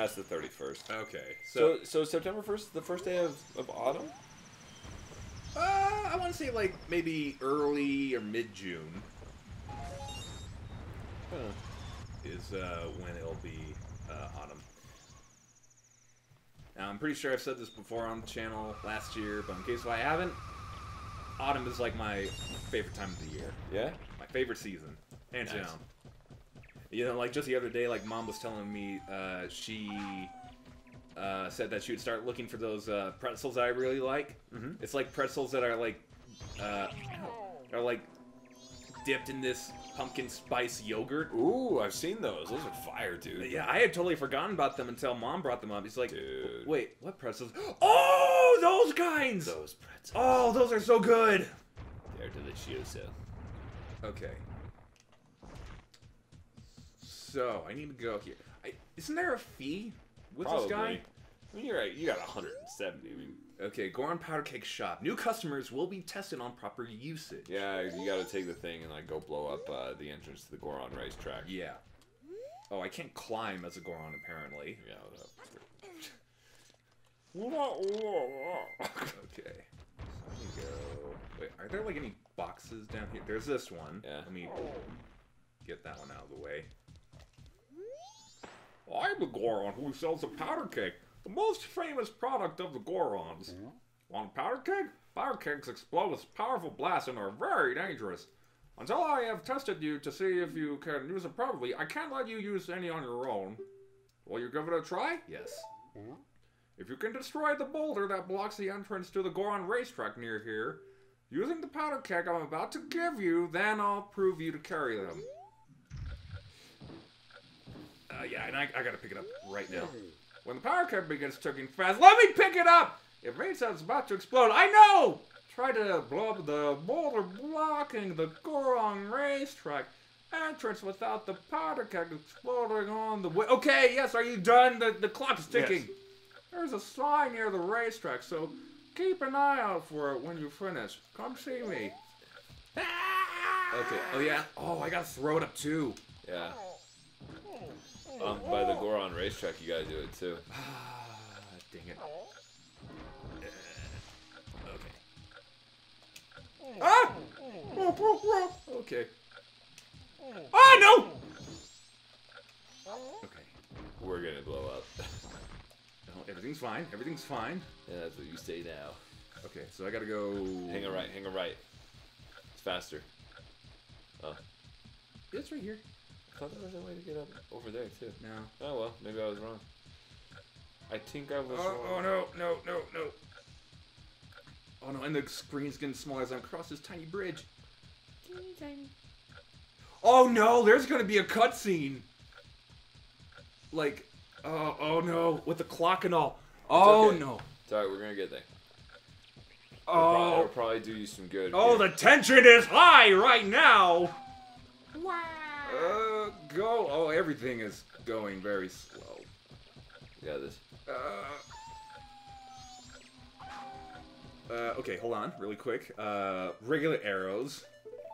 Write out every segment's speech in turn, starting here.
That's the 31st. Okay, so, So, so September 1st is the first day of, of autumn? uh, I want to say like maybe early or mid June Huh. is uh, when it'll be uh, autumn. Now I'm pretty sure I've said this before on the channel last year, but in case I haven't, autumn is like my favorite time of the year. Yeah? My favorite season, hands Nice. down. You know, like just the other day, like mom was telling me uh, she uh, said that she would start looking for those uh, pretzels that I really like. Mhm. It's like pretzels that are like uh, are like dipped in this pumpkin spice yogurt. Ooh, I've seen those. Those are fire, dude. Yeah, I had totally forgotten about them until mom brought them up. He's like, Dude. "Wait, what pretzels? Oh, those kinds! Those pretzels. Oh, those are so good." They're delicioso. Okay. So I need to go here. I, isn't there a fee with Probably. this guy? I mean, you're right. You got 170. I mean, Okay, Goron Powder Cake Shop. New customers will be tested on proper usage. yeah, you got to take the thing and like go blow up uh, the entrance to the Goron racetrack. Yeah. Oh, I can't climb as a Goron apparently. Yeah. Okay. So let me go. Wait, are there like any boxes down here? There's this one. Yeah. Let me get that one out of the way. I'm the Goron who sells a powder cake, the most famous product of the Gorons. Want a powder cake? Powder cakes explode with powerful blasts and are very dangerous. Until I have tested you to see if you can use it properly, I can't let you use any on your own. Will you give it a try? Yes. If you can destroy the boulder that blocks the entrance to the Goron racetrack near here, using the powder keg I'm about to give you, then I'll prove you to carry them. Uh, yeah, and I, I gotta pick it up right now. When the power keg begins ticking fast, let me pick it up! It means that it's about to explode. I know! Try to blow up the boulder blocking the Goron racetrack entrance without the powder keg exploding on the way. Okay, yes, are you done? The, the clock is ticking. There's a sign near the racetrack, so keep an eye out for it when you finish. Come see me. Okay. Oh yeah. Oh, I gotta throw it up too. Yeah. Um, by the Goron racetrack, you gotta do it too. Ah, dang it. Okay. Ah! Okay. Ah no! Okay. We're gonna blow up. No, everything's fine. Everything's fine. yeah, that's what you say now. Okay, so I gotta go. Hang a right, hang a right. It's faster. Oh, It's right here. I thought there was a way to get up over there too. No. Oh well, maybe I was wrong. I think I was Oh, wrong. oh no, no, no, no. Oh no, and the screen's getting smaller as I'm across this tiny bridge. Oh no, there's gonna be a cutscene. Like, oh, oh no, with the clock and all. Oh okay. no. It's alright, we're gonna get there. Oh. It'll probably, it'll Oh, probably do you some good. oh, here. the tension is high right now. Uh, go. Oh, everything is going very slow. Got this. Uh, uh, okay, hold on, really quick. Uh, regular arrows.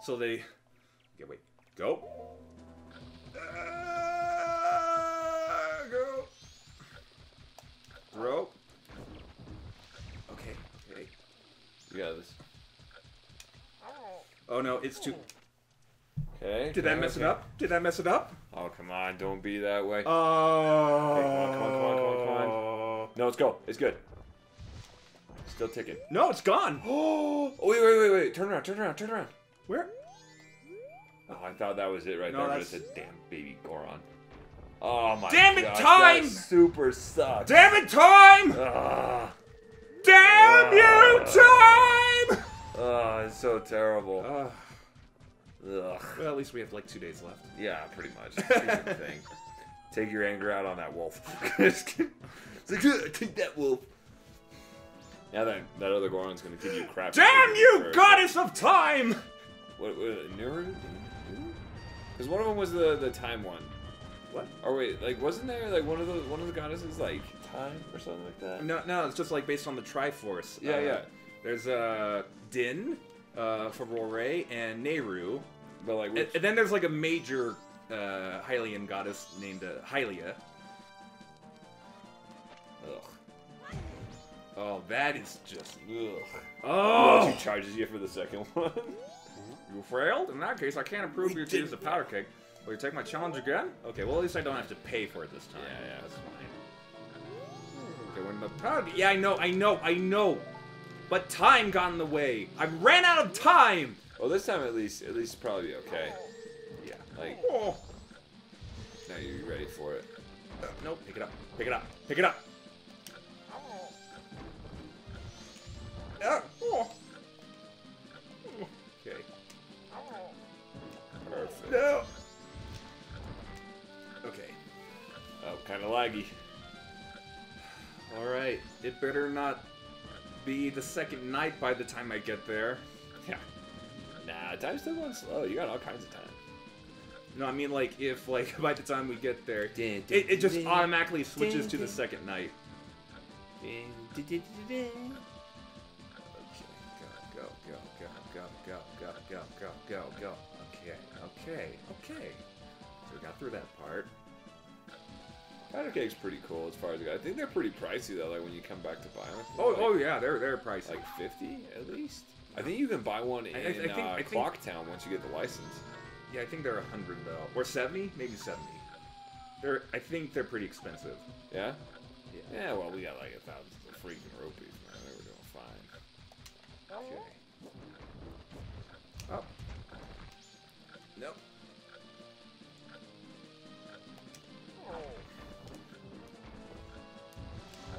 So they. Okay, wait. Go. Uh, go. Throw. Okay, okay. You got this. Oh no, it's too. Okay. Did I okay, mess it up? Did I mess it up? Oh come on, don't be that way. Oh. come on, come on, come on, come on, come no, let's go. It's good. Still ticking. No, it's gone. Oh wait, wait, wait, wait! Turn around, turn around, turn around. Where? Oh, I thought that was it right No, there, but that's- it's a damn baby Goron. Oh my god. Damn it, gosh, time! That super sucks. Damn it, time! Ah, Damn you, time! ah, it's so terrible. Uh, Ugh. well, at least we have like two days left. Yeah, pretty much. Thing. Take your anger out on that wolf. it's like, take that wolf. Now that that other Goron's gonna give you crap. Damn you, Or- goddess of time! What? what Nayru? Because one of them was the the time one. What? Or wait, like wasn't there like one of the one of the goddesses like time or something like that? No, no, it's just like based on the Triforce. Yeah, Uh, yeah. There's uh, Din uh, Farore and Nayru. But like, And, which, and then there's like a major uh, Hylian goddess named uh, Hylia. Ugh. Oh, that is just ugh. Oh! She charges you for the second one. You failed? In that case, I can't approve We you to use the powder keg. Will you take my challenge again? Okay, well at least I don't have to pay for it this time. Yeah, yeah. That's fine. Okay, when the powder... Yeah, I know, I know, I know! But time got in the way! I ran out of time! Well, this time at least, at least probably okay. Yeah. Like, Oh. now you're ready for it. Uh, nope, pick it up. Pick it up. Pick it up. Uh, oh. Okay. Perfect. No. Okay. Oh, kind of laggy. All right. It better not be the second night by the time I get there. Yeah. Nah, time's still going slow. You got all kinds of time. No, I mean like if like by the time we get there, Dun, it, dun, it just dun, automatically switches to the second night. Okay, go, go, go, go, go, go, go, go, go, go, go. Okay, okay, okay. So we got through that part. Powder cake's pretty cool as far as I go. I think they're pretty pricey though. Like when you come back to buy them. Oh, oh, like, oh yeah, they're they're pricey. like fifty at least. I think you can buy one in I- I think- uh, I think- Clock Town once you get the license. yeah, I think they're a hundred though, or seventy, maybe seventy. They're, I think they're pretty expensive. Yeah. Yeah. Yeah. Well, we got like a thousand freaking rupees, man. We were doing fine. Okay. Up. Nope.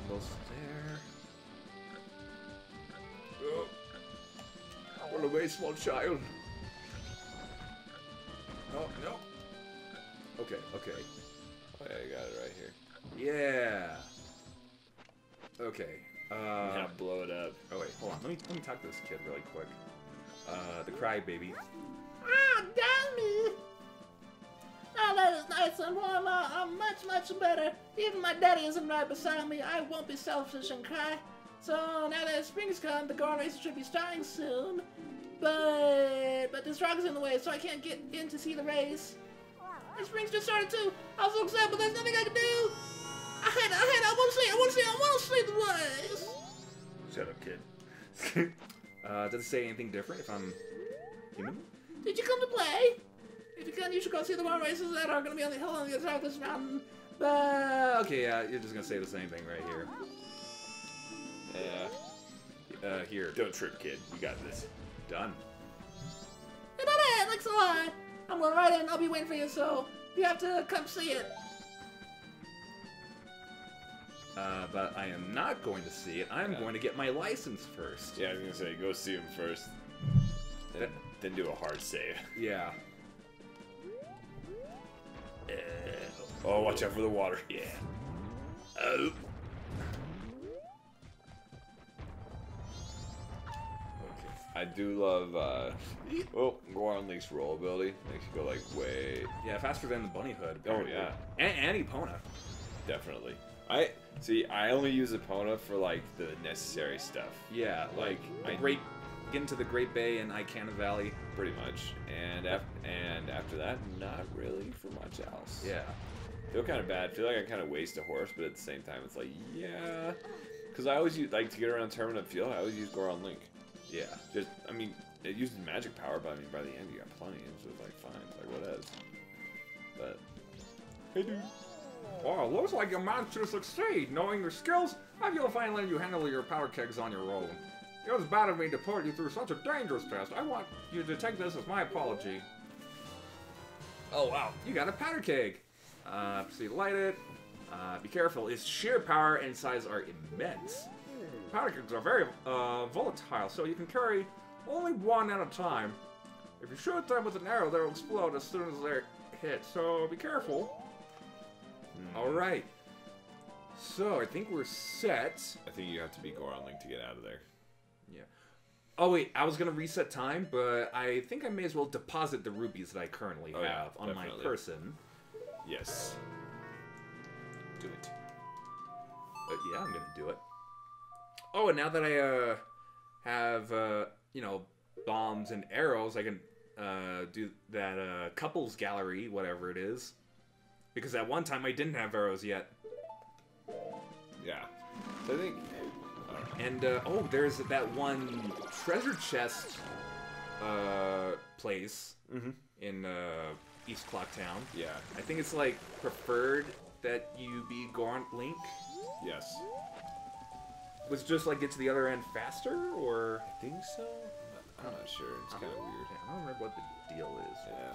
Almost there. Away, small child. Oh, no. Okay, okay. Oh yeah, you got it right here. Yeah. Okay. Uh, now blow it up. Oh wait, hold on. Let me let me talk to this kid really quick. Uh, the crybaby. Ah, damn Now that is nice and warm, uh, I'm much, much better. Even my daddy isn't right beside me. I won't be selfish and cry. So now that spring's come, the Goron race should be starting soon. But but this rock is in the way, so I can't get in to see the race. And spring's just started too. I was so upset, but there's nothing I can do. I had, I had, I want to see, I want to see, I want to see the race. Shut up, kid. uh, does it say anything different if I'm human? Did you come to play? If you can, you should go see the one races that are going to be on the hill on the other side of this mountain. Uh, okay, yeah, you're just gonna say the same thing right here. Yeah. Uh, here. Don't trip, kid. You got this. Done. Hey, buddy, thanks a lot. I'm going right in. I'll be waiting for you, so you have to come see it. Uh, but I am not going to see it. I'm Yeah. going to get my license first. Yeah, I was gonna say go see him first. Then, then do a hard save. Yeah. Oh, watch out for the water. Yeah. Oh. I do love, uh, oh, Goron Link's roll ability. Makes you go, like, way, Yeah, faster than the bunny hood. Oh, yeah. And, and Epona. definitely. I, see, I only use Epona for, like, the necessary stuff. Yeah, like I- the Great, get into the Great Bay and Ikana Valley. Pretty much. And, af- and after that, not really for much else. Yeah. feel kind of bad. feel like I kind of waste a horse, but at the same time, it's like, yeah. Because I always use, like, to get around Termina Field, I always use Goron Link. Yeah. Just, I mean, it uses magic power, but I mean, by the end, you got plenty, and so it's like, fine, like, what else? But, hey, dude. Well, looks like you managed to succeed. Knowing your skills, I feel fine letting you handle your powder kegs on your own. It was bad of me to put you through such a dangerous test. I want you to take this as my apology. Oh wow, you got a powder keg. Uh, proceed to light it. Uh, be careful, its sheer power and size are immense. Powder kegs are very uh, volatile, so you can carry only one at a time. If you shoot them with an arrow, they'll explode as soon as they're hit, so be careful. All right. So I think we're set. I think you have to be Goron Link to get out of there. Yeah. Oh wait, I was gonna reset time, but I think I may as well deposit the rupees that I currently Oh, yeah, have on my definitely. person. Yes. Do it. Uh, yeah, I'm gonna do it. Oh, and now that I uh have uh you know bombs and arrows, I can uh do that uh couples gallery, whatever it is. Because at one time I didn't have arrows yet. Yeah. So I think. And uh, oh, there's that one treasure chest uh, place Mm-hmm. in uh, East Clock Town. Yeah. I think it's like preferred that you be Goron Link. Yes. Was just like get to the other end faster, or I think so. I'm not sure. It's kind of weird. I don't remember what the deal is. Yeah.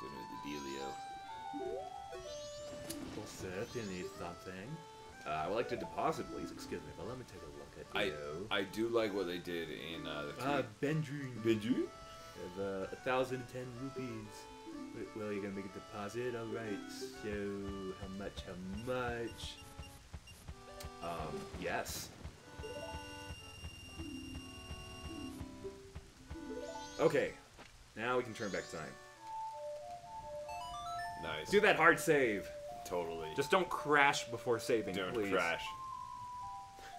Don't know the dealio. Well, sir, if you need something, uh, I would like to deposit, please. Excuse me, but let me take a look at I you. I do like what they did in uh, the. Uh, three- Benjamin. Did you? Of uh, a thousand and ten rupees. Well, you're gonna make a deposit. All right. So, how much? How much? Um, yes. Okay. Now we can turn back time. Nice. Do that hard save. Totally. Just don't crash before saving, don't please. crash.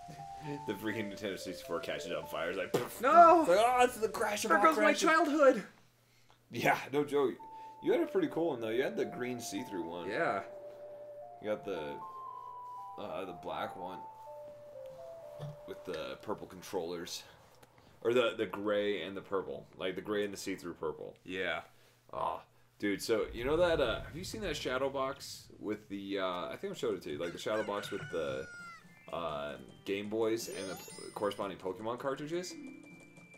the freaking Nintendo 64 catches on fire. It's like, poof. No! It's like, oh, it's the crash of There all goes my childhood. Yeah, no joke. You had a pretty cool one though. You had the green see-through one. Yeah. You got the uh, the black one with the purple controllers, or the the gray and the purple, like the gray and the see-through purple. Yeah. Ah, dude. So you know that? Uh, have you seen that shadow box with the? Uh, I think I showed it to you. Like the shadow box with the uh, Game Boys and the corresponding Pokemon cartridges,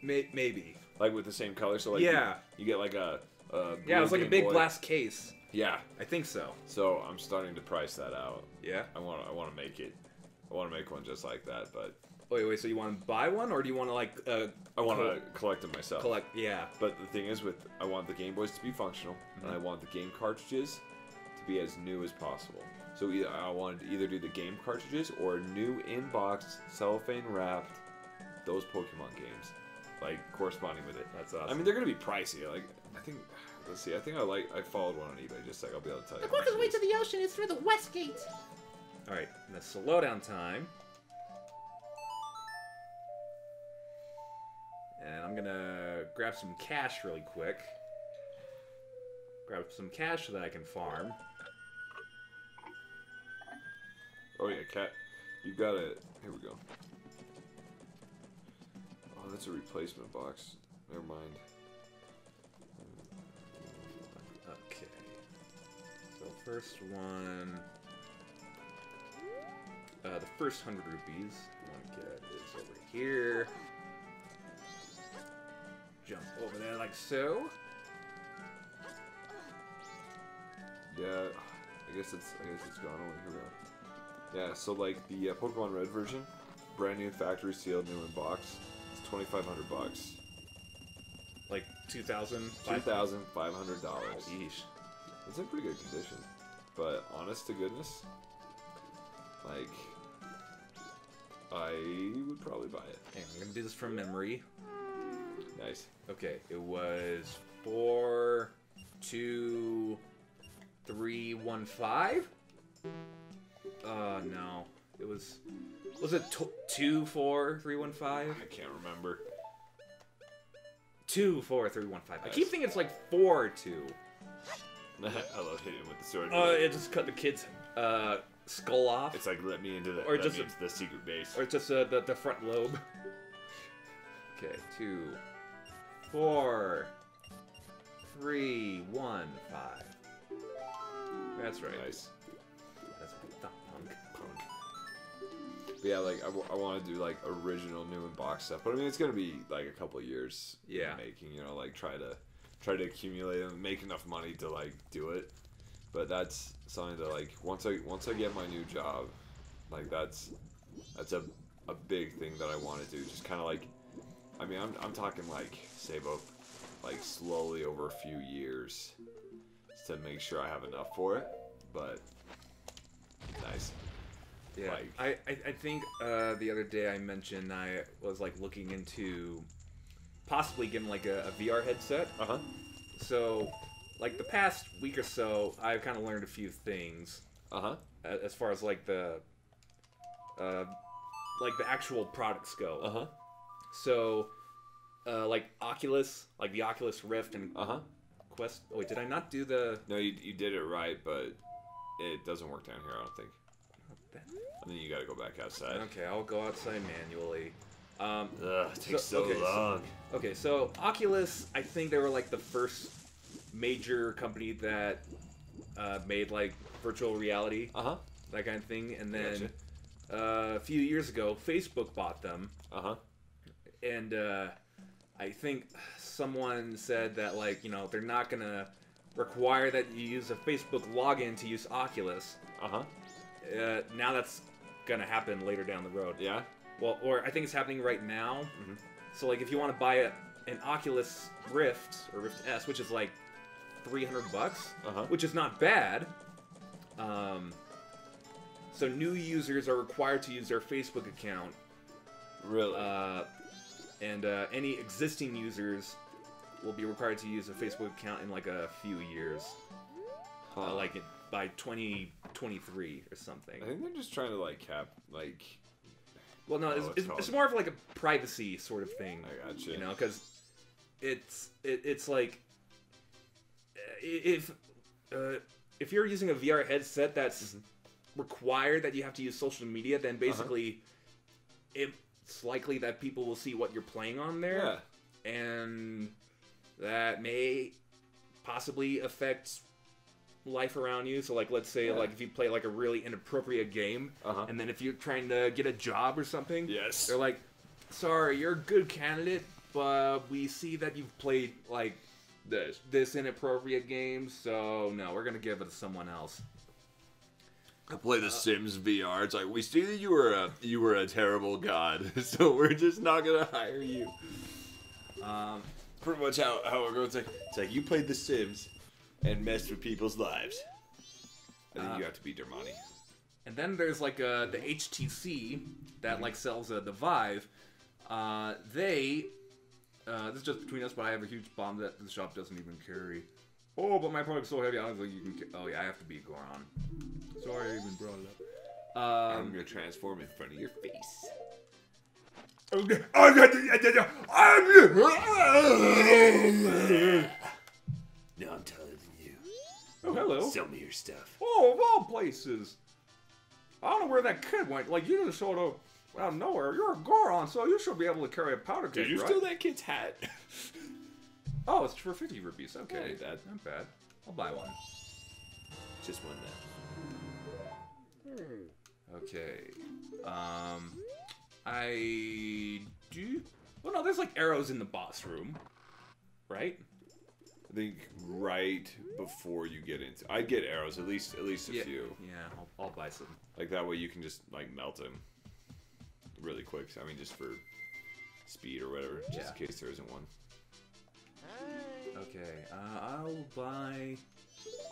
May- maybe. like with the same color. So like, Yeah. you, you get like a. a Yeah, it was like a big Boy. glass case. Yeah. I think so. So I'm starting to price that out. Yeah. I want. I want to make it. I want to make one just like that, but Wait, wait. So you want to buy one, or do you want to like uh, I want to collect them myself. collect? Yeah. But the thing is, with I want the Game Boys to be functional, and I want the game cartridges to be as new as possible. So either I wanted to either do the game cartridges or new in-box cellophane wrapped those Pokemon games, like corresponding with it. That's awesome. I mean, they're gonna be pricey. Like I think, let's see. I think I like I followed one on eBay. Just like I'll be able to tell you. The quickest way to the ocean is through the West Gate. All right. The slowdown time. And I'm gonna grab some cash really quick. Grab some cash so that I can farm. Oh yeah, cat. You got it. Here we go. Oh, that's a replacement box. Never mind. First one. Uh, the first hundred rupees I want to get is over here. Jump over there like so. Yeah, I guess it's I guess it's gone away. Here we go. Yeah, so like the uh, Pokemon Red version, brand new factory sealed, new in box. It's twenty five hundred bucks. Like 2,000? Two thousand five hundred dollars. Yeesh. It's in pretty good condition, but honest to goodness, like I would probably buy it. On, I'm gonna do this from memory. Nice. Okay, it was four, two, three, one, five. Uh, no, it was. Was it two, four, three, one, five? I can't remember. Two, four, three, one, five. I keep thinking it's like four, two. I love hitting with the sword. Uh, it just cut the kid's uh skull off, it's like let me into the or just me a- into the secret base. or just uh, the the front lobe. Okay, two, four, three, one, five. That's right. Nice. That's what I thought, punk. punk. But yeah, like I, want to do like original new in box stuff, but I mean it's gonna be like a couple of years in Yeah. making. You know, like try to try to accumulate and make enough money to like do it. But that's something that like once I once I get my new job, like that's that's a a big thing that I want to do. Just kind of like, I mean I'm I'm talking like save up like slowly over a few years to make sure I have enough for it. But nice. Yeah, Like- I, I, I think uh, the other day I mentioned I was like looking into possibly getting like a, a VR headset. Uh huh. So, like the past week or so, I've kind of learned a few things Uh huh. as far as like the uh, like the actual products go. Uh huh. So, uh, like Oculus, like the Oculus Rift and Uh huh. Quest. Oh, wait, did I not do the? No, you, you did it right, but it doesn't work down here. I don't think. and then you gotta go back outside. Okay, I'll go outside manually. Um, Ugh, it takes so, okay, so- long. Okay, so Oculus, I think they were like the first major company that uh, made like virtual reality, Uh huh. that kind of thing, and then uh, a few years ago, Facebook bought them, Uh huh. and uh, I think someone said that like you know they're not gonna require that you use a Facebook login to use Oculus. Uh huh. Uh, now that's gonna happen later down the road. Yeah. Well, or I think it's happening right now. Mhm. So like if you want to buy a, an Oculus Rift or Rift S, which is like 300 bucks, Uh-huh. which is not bad. Um, so new users are required to use their Facebook account, Really. uh, and uh, any existing users will be required to use a Facebook account in like a few years, Huh. uh, like by 2023 or something. I think they're just trying to like cap like. Well, no, Oh, it's, it's it's, more of like a privacy sort of thing. I got you. You know, because it's it, it's like uh, if uh, if you're using a VR headset that's Mm-hmm. required that you have to use social media, Uh-huh. then basically it's likely that people will see what you're playing on Yeah. there, and that may possibly affect life around you. So, like, let's say, Yeah. like, if you play like a really inappropriate game, Uh-huh. and then if you're trying to get a job or something, Yes. they're like, "Sorry, you're a good candidate, but we see that you've played like This. this inappropriate game, so no, we're gonna give it to someone else." I play The Sims VR. It's like we see that you were a you were a terrible god, so we're just not gonna hire you. Um, Pretty much how how it goes. It's like it's like you played The Sims and messed with people's lives. I think Uh, you have to be Dermani. and then there's like uh, the HTC that like sells uh, the Vive. Uh, they, uh, this is just between us, but I have a huge bomb that the shop doesn't even carry. Oh, but my product's so heavy. I don't think you can. ca- Oh yeah, I have to be Goron. Sorry, I even brought it up. I'm Um, gonna transform in front of your face. No, I'm taller than you. Oh, hello. Sell me your stuff. Oh, of all places. I don't know where that kid went. Like, you just showed up out of nowhere. You're a Goron, so you should be able to carry a powder keg, Did you right? steal that kid's hat? Oh, it's for 50 rupees. Okay. ain't bad. Not bad. I'll buy one. Just one that. Okay. Um, I do... Well, no, there's, like, arrows in the boss room. Right? Think right before you get into, I'd get arrows at least at least a yeah. few. Yeah, I'll, I'll buy some. Like that way you can just like melt them really quick. I mean, just for speed or whatever, just Yeah. in case there isn't one. Okay, uh, I'll buy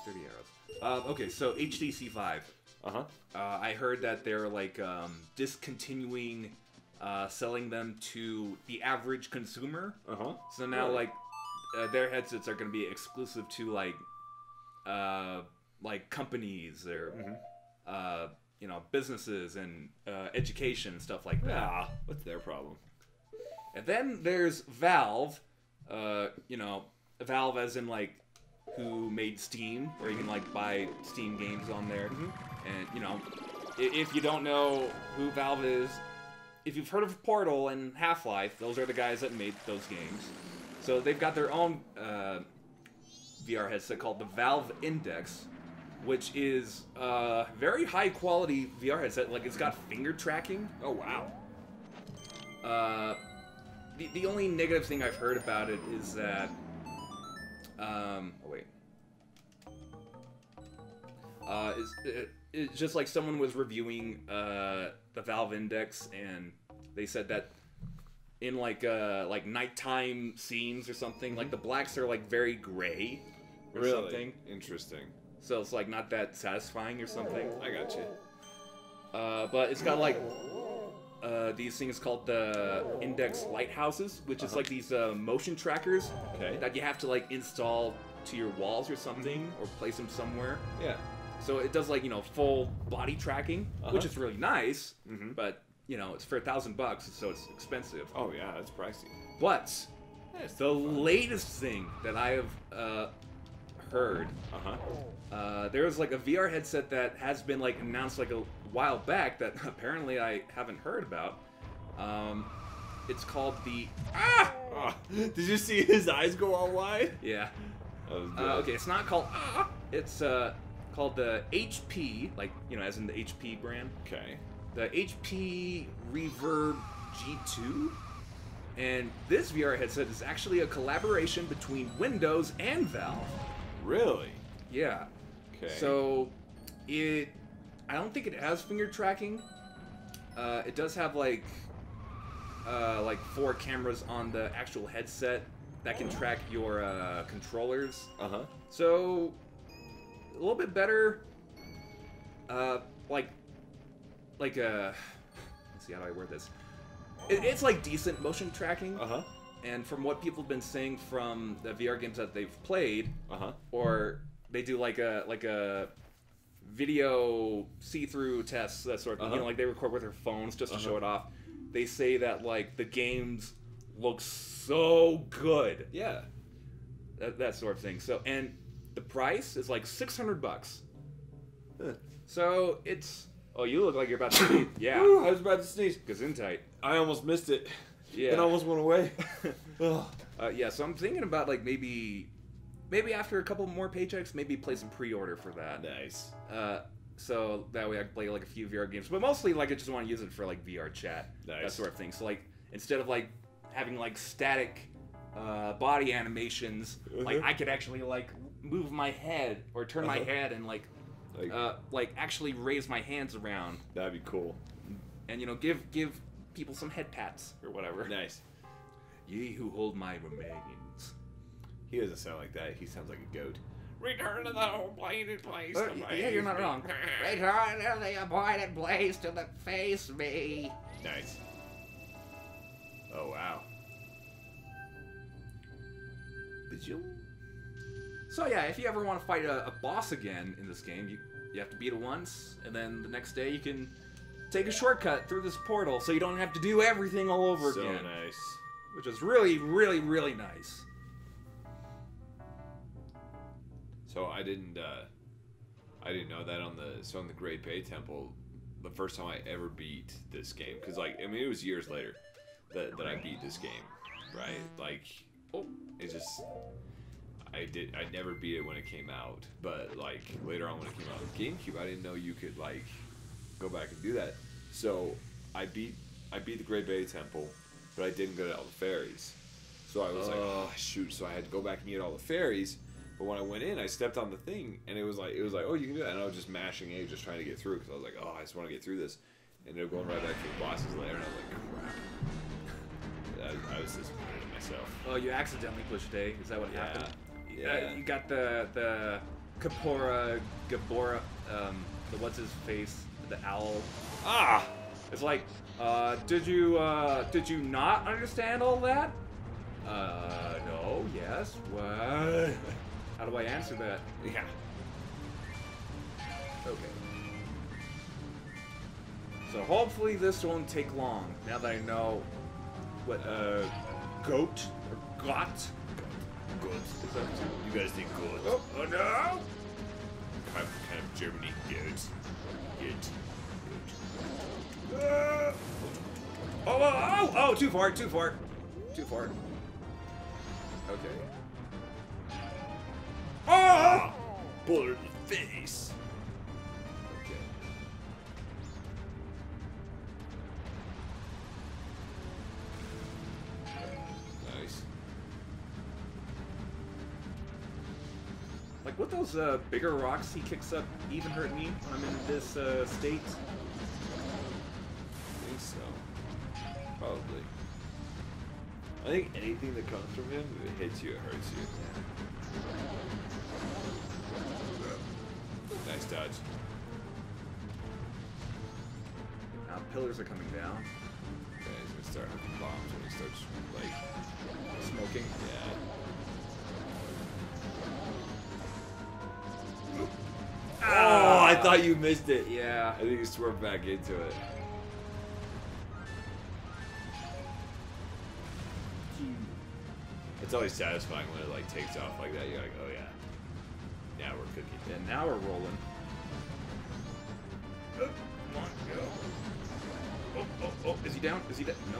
30 arrows. Uh, okay, so HTC Vive. Uh huh. Uh, I heard that they're like um, discontinuing uh, selling them to the average consumer. Uh huh. So now, Really? like, uh, their headsets are going to be exclusive to like, uh, like companies or, uh, you know, businesses and uh, education and stuff like that. Ah, what's their problem? And then there's Valve. Uh, you know, Valve as in like who made Steam, where you can like buy Steam games on there. And you know, if you don't know who Valve is, if you've heard of Portal and Half Life, those are the guys that made those games. So they've got their own uh, VR headset called the Valve Index, which is a very high quality VR headset. Like it's got finger tracking. Oh wow. Uh, the, the only negative thing I've heard about it is that. Um, oh, wait. Uh, is it, it's just like someone was reviewing uh, the Valve Index, and they said that in like uh, like nighttime scenes or something, like the blacks are like very gray or Really something. interesting. So it's like not that satisfying or something. I got you. Uh, but it's got like uh, these things called the index lighthouses, which is like these uh, motion trackers Okay. that you have to like install to your walls or something, or place them somewhere. Yeah. So it does like you know full body tracking, which Uh-huh. is really nice. Mhm. But you know it's for a thousand bucks, so it's expensive. Oh yeah, that's pricey. But the latest thing that I have uh, heard. Uh huh. Uh, there was like a VR headset that has been like announced like a while back that apparently I haven't heard about. Um, it's called the ah Ah, did you see his eyes go all wide? yeah. Uh, okay, it's not called ah. It's uh called the HP, like you know, as in the HP brand. Okay. The HP Reverb G2. And this VR headset is actually a collaboration between Windows and Valve. Really? Yeah. Okay. So, it. I don't think it has finger tracking. Uh, it does have like, uh, like four cameras on the actual headset that can track your uh, controllers. Uh huh. So, a little bit better. Uh, like, like uh, let's see how do I word this. It, it's like decent motion tracking, Uh huh. and from what people have been saying from the VR games that they've played, Uh huh. or they do like a like a video see-through tests that sort of thing. Uh-huh. you know like they record with their phones just to show Uh-huh. it off they say that like the games look so good Yeah. that, that sort of thing so and the price is like 600 bucks Huh. so it's oh you look like you're about to sneeze yeah I was about to sneeze. gesundheit I almost missed it. yeah It almost went away. Uh, yeah so i'm thinking about like maybe maybe after a couple more paychecks maybe play some pre-order for that nice. Uh, so that way I can play like a few VR games, but mostly like I just want to use it for like VR chat, that sort of thing. So like instead of like having like static uh, body animations, like Mhm. I could actually like move my head or turn my Uh-huh. head and like Like uh, like actually raise my hands around that'd be cool. and you know give give people some head pats or whatever. Nice. Ye who hold my remains. He doesn't sound like that. He sounds like a goat. Return to the appointed place. Uh, to yeah, you're not face wrong. me. Return to the appointed place to the face me. Nice. Oh wow. Did So yeah, if you ever want to fight a, a boss again in this game, you you have to beat it once, and then the next day you can take a shortcut through this portal, so you don't have to do everything all over so again, nice. which is really, really, really nice. So I didn't uh I didn't know that on the so on the Great Bay Temple the first time I ever beat this game cuz like I mean it was years later that, that I beat this game, right? Like oh, it just I did I never beat it when it came out, but like later on when it came out on GameCube, I didn't know you could like go back and do that. So I beat I beat the Great Bay Temple, but I didn't go to all the fairies. So I was like, Oh. oh shoot! So I had to go back and get all the fairies. But when I went in, I stepped on the thing, and it was like it was like, oh, you can do that. And I was just mashing A, just trying to get through because I was like, oh, I just want to get through this. And they're going right back to the bosses later, and I was like, crap. I, I was disappointed in myself. Oh, you accidentally pushed A. Is that what Yeah. happened? Yeah. Uh, you got the the Kaepora Gaebora um the what's his face the owl. Ah! It's like, uh, did you uh did you not understand all that? Uh, no. Yes. What? How do I answer that? Yeah. Okay. So hopefully this won't take long. Now that I know what uh goat or got. Good. You guys think good? Oh, oh no! Kind of, kind of Germany. Good. Good. Uh, oh, oh, oh, oh, too far, too far. Too far. Okay. Oh! Bullet in the face. Like, would those uh, bigger rocks he kicks up even hurt me when I'm in this uh, state? I think so. Probably. I think anything that comes from him, if it hits you, it hurts you. Nice dodge. Now pillars are coming down. Okay, he's gonna start bombs when he starts, like, Smoking. yeah. Oh, I thought you missed it. Yeah. I think you swerved back into it. It's always satisfying when it like takes off like that. You're like, oh yeah. Now we're cooking. And now we're rolling. Oh, come on, go. Oh, oh, oh. Is he down? Is he down? No.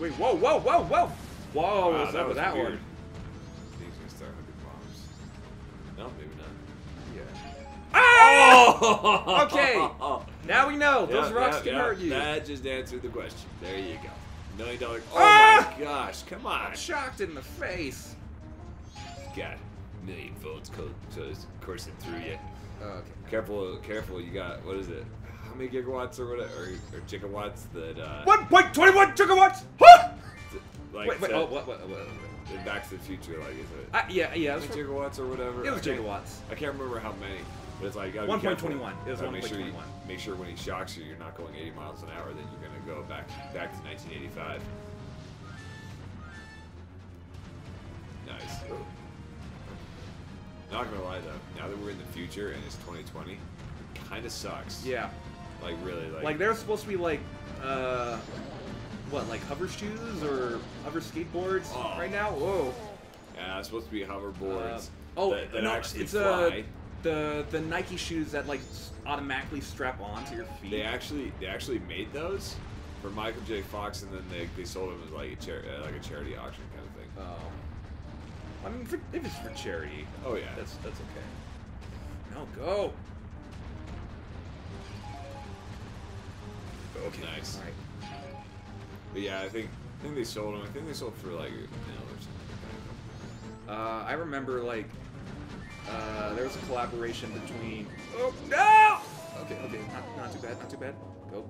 Wait, whoa, whoa, whoa, whoa! Whoa, Wow, what's up with that weird. one? Oh! Okay. Now we know those Yeah, rocks yeah, can yeah. hurt you. That just answered the question. There you go. Million dollar. Oh Ah! my gosh! Come on. I'm shocked in the face. Got million volts co- just coursing through you. Okay. Careful, careful. You got what is it? How many gigawatts or whatever, or, or gigawatts that? Uh, 1.21 gigawatts! Huh! Like Wait, wait, said- oh, what, what, what, what? in Back to the Future, like is it? Uh, yeah, yeah, it How was, many gigawatts or whatever. it was I gigawatts. I can't remember how many, but it's like gotta be 1.21. careful. It was sure you 1.21. make sure when he shocks you, you're not going 80 miles an hour. Then you're gonna go back back to 1985. Nice. Not gonna lie though, now that we're in the future and it's 2020, kind of sucks. Yeah. Like really, like. Like, they're supposed to be like, uh, what, like hover shoes or hover skateboards Oh. right now? Whoa. yeah, it's supposed to be hoverboards. Uh, oh, that, that no, actually it's fly. The the Nike shoes that like automatically strap onto your feet. They actually they actually made those for Michael J. Fox, and then they, they sold them as like a char- uh, like a charity auction kind of thing. Oh. I mean, for, if it's for charity, Oh yeah, that's that's okay. No, go. okay. Nice. All right. But yeah, I think I think they sold them. I think they sold for like you know or something. Uh, I remember like uh, there was a collaboration between. Oh no! Okay, okay, not, not too bad, not too bad. Go.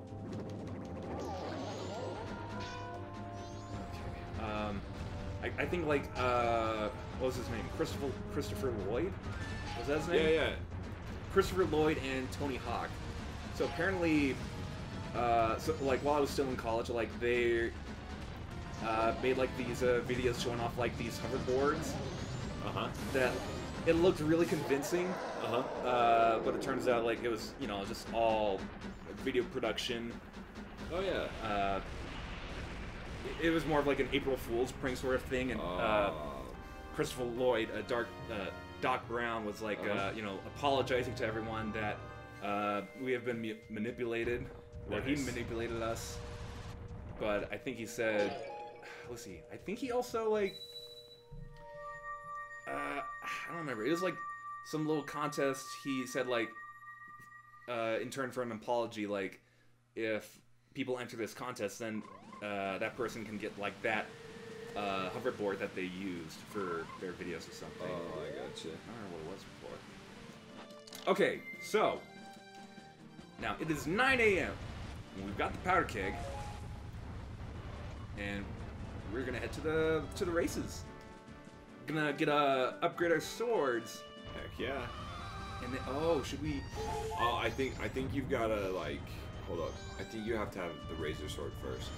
Okay. Um, I, I think like uh, what was his name? Christopher Christopher Lloyd. Was that his name? Yeah, yeah. Christopher Lloyd and Tony Hawk. So apparently, uh, so like while I was still in college, like they uh, made like these uh, videos showing off like these hoverboards Uh huh. that it looked really convincing, Uh huh. uh, but it turns out like it was you know just all video production. Oh yeah. Uh, it, it was more of like an April Fool's prank sort of thing, and uh, Oh. Christopher Lloyd, a Dark uh, Doc Brown, was like, uh Uh-huh. you know, apologizing to everyone that uh, we have been ma- manipulated, or he manipulated us. But I think he said, let's see, I think he also like, uh, I don't remember. It was like some little contest. He said like, uh, in turn for an apology, like, if people enter this contest, then uh, that person can get like that uh, hoverboard that they used for their videos or something. Oh, I gotcha. I don't remember what it was before. Okay, so now it is 9 a.m. We've got the powder keg, and we're gonna head to the to the races. Gonna get uh upgrade our swords, Heck yeah. and then oh, should we? Oh, I think I think you've gotta like hold up. I think you have to have the razor sword first.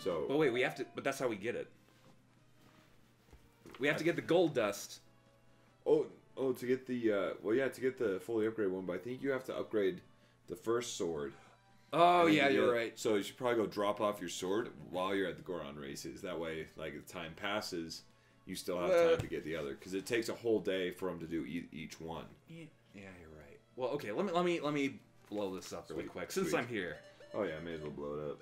So Oh wait, we have to. But that's how we get it. We have to get the gold dust. Oh, oh, to get the uh, well, yeah, to get the fully upgrade one, but I think you have to upgrade the first sword. Oh yeah, you you're right. So you should probably go drop off your sword while you're at the Goron races. That way, like as time passes, you still have Uh, time to get the other because it takes a whole day for them to do e- each one. Yeah, yeah, you're right. Well, okay, let me let me let me blow this up really Sweet, quick since sweet. I'm here. Oh yeah, I may as well blow it up.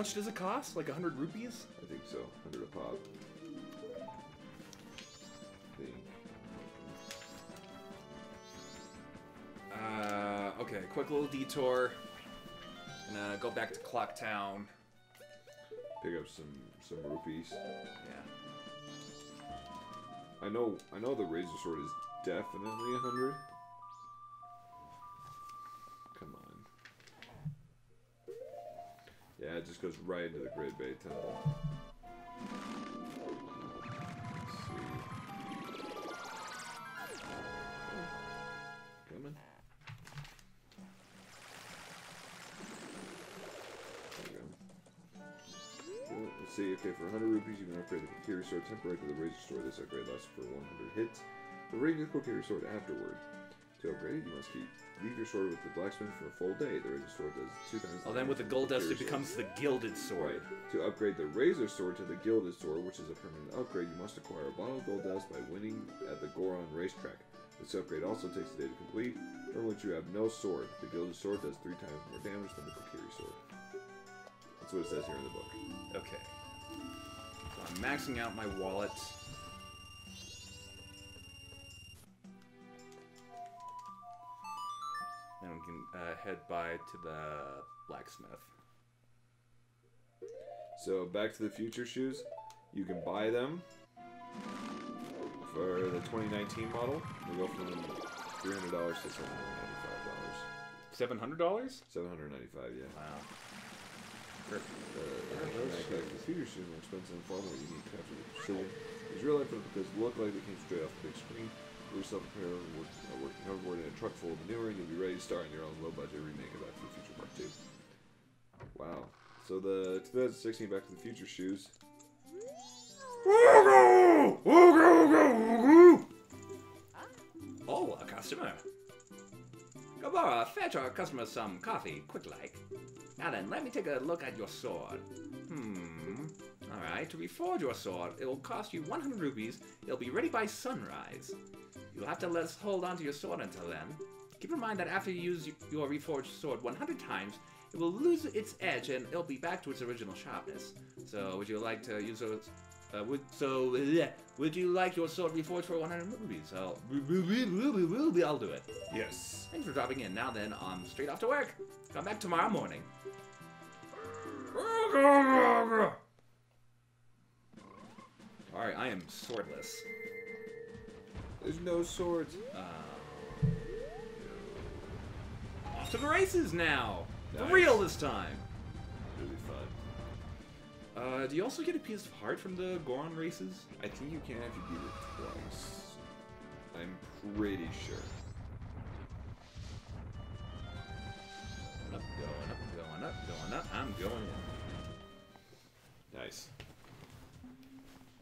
Much does it cost? Like a hundred rupees? I think so. Hundred a pop. I think. Uh, okay, quick little detour. Gonna go back to Clock Town. Pick up some some rupees. Yeah. I know I know the razor sword is definitely a hundred. Yeah, it just goes right into the Great Bay Temple. Coming. There let's see. Okay, for 100 rupees, you can upgrade the Kokiri sword temporarily to the Razor sword. This upgrade lasts for 100 hits. The Razor Kokiri sword afterward. To upgrade it, you must keep leave your sword with the blacksmith for a full day. The Razor sword does two times. Oh, then with the gold dust, it becomes the gilded sword. Right. To upgrade the Razor Sword to the Gilded Sword, which is a permanent upgrade, you must acquire a bottle of gold dust by winning at the Goron racetrack. This upgrade also takes a day to complete, from which you have no sword. The Gilded Sword does three times more damage than the Kokiri Sword. That's what it says here in the book. Okay. So I'm maxing out my wallet. Then we can uh, head by to the blacksmith. So, Back to the Future shoes, you can buy them for the 2019 model. They go from $300 to $795. Seven hundred dollars? 795 yeah. Wow. Uh, Back to the Future shoes are expensive and far more unique after the precision. These real life replicas look like they came straight off the big screen. We're self prepare work, uh, working hoverboard in a truck full of manure, and you'll be ready to start on your own low budget remake of Back to the Future Part 2. Wow. So the 2016 Back to the Future shoes. Oh, a customer. Gabora, fetch our customer some coffee, quick like. Now then, let me take a look at your sword. Hmm. Alright, to reforge your sword, it will cost you 100 rupees. It'll be ready by sunrise. You'll have to let us hold on to your sword until then. Keep in mind that after you use your reforged sword 100 times, it will lose its edge and it'll be back to its original sharpness. So, would you like to use those? Uh, would so? Uh, would you like your sword reforged for 100 rupees? So, I'll do it. Yes. Thanks for dropping in. Now then, I'm straight off to work. Come back tomorrow morning. Alright, I am swordless. There's no swords. Uh, off to the races now! For real this time! Really fun. Uh, do you also get a piece of heart from the Goron races? I think you can if you beat it twice. I'm pretty sure. Up, going up, going up, going up. I'm going in. Nice.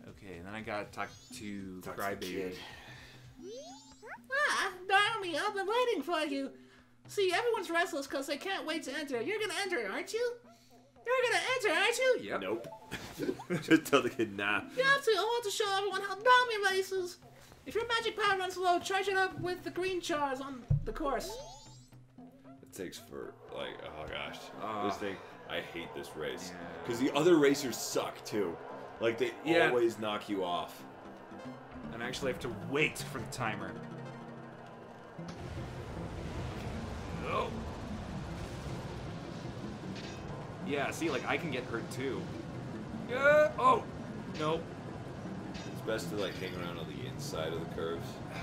Okay, and then I gotta talk to Talk to the Crybaby. Kid. Ah, Darmy, I've been waiting for you. See, everyone's restless because they can't wait to enter. You're gonna enter, aren't you? You're gonna enter, aren't you? Yep. Nope. Just tell the kid nah. You have to. I want to show everyone how Darmy races. If your magic power runs low, charge it up with the green chars on the course. It takes for like oh gosh. Ah. this thing I hate this race. Yeah. Because the other racers suck too. Like they Yeah. always knock you off. And I actually have to wait for the timer. Oh. Yeah, see, like, I can get hurt too. Yeah. Oh! No. It's best to like hang around on the inside of the curves.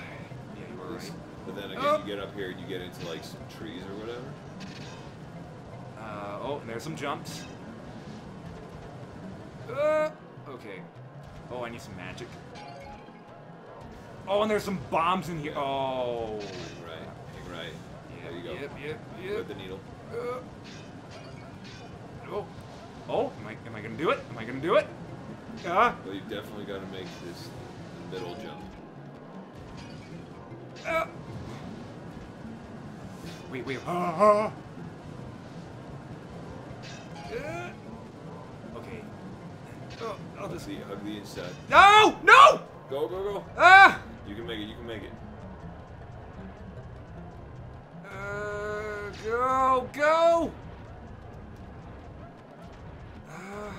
Yeah, you were right. But then again Oh. you get up here and you get into like some trees or whatever. Uh, oh, and there's some jumps. Uh, okay. Oh, I need some magic. Oh, and there's some bombs in here. Oh. Right. Right. Yep, there you go. Yep, yep, With yep. the needle. Uh, oh. Oh, am I, am I gonna do it? Am I gonna do it? Ah. But you've definitely got to make this middle jump. Uh. Wait, wait. Ah. Uh. Okay. Oh, oh, Hug this. the, hug the inside. No! No! Go, go, go. Ah! You can make it. You can make it. Uh, go, go! Uh,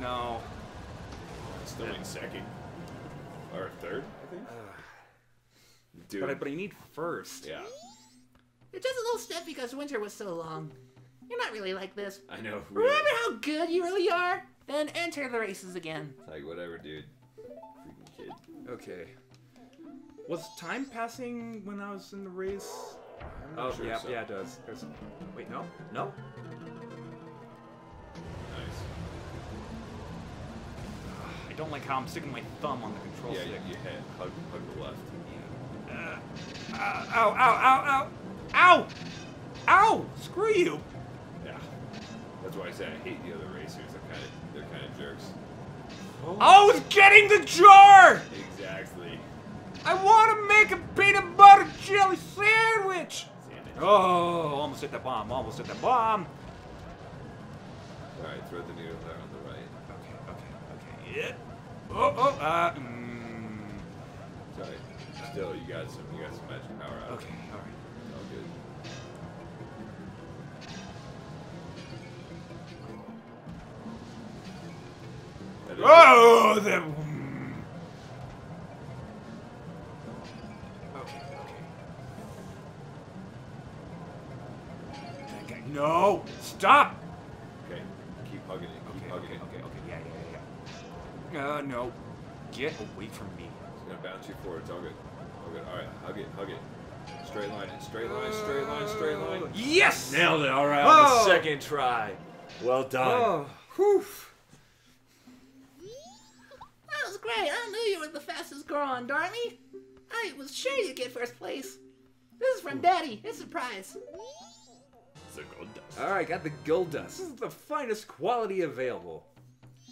no. Still in second. Or third, I think. Dude. But I, but I need first. yeah. You're just a little stiff because winter was so long. You're not really like this. I know. Really. Remember how good you really are? Then enter the races again. Like whatever, dude. Freaking kid. Okay. Was time passing when I was in the race? I'm not Oh, sure yeah, so. yeah, it does. There's... Wait, no? No? Nice. I don't like how I'm sticking my thumb on the control Yeah, stick. you, you hit. Hug, hug the left. Uh, ow, ow, ow, ow, ow! Ow! Ow! Screw you! That's why I say I hate the other racers. They're kind of they're kind of jerks. I was getting the jar! Exactly. I want to make a peanut butter jelly sandwich! Oh, almost hit that bomb, almost hit that bomb. All right, throw the needle there on the right. Okay, okay, okay. Yeah. Oh, oh, uh, mm. Sorry. Still, you got some you got some magic power out. Okay, alright. All good. Oh, mm. Okay, okay. No! Stop! Okay. Keep hugging it. Keep Okay, hugging okay, it. okay, okay. Yeah, yeah, yeah, yeah. Uh, no. Get away from me. It's gonna bounce you forward. It's all good. All good. All right. Hug it. Hug it. Straight line. it. Straight line. Straight line. Straight line. Yes! Nailed it. All right. on On the the second second try. Well done. Oh, whew. That was great. I knew you were the fastest Goron Darmy. I was sure you'd get first place. This is from Daddy. It's a prize. It's a gold dust. Alright, got the gold dust. This is the finest quality available.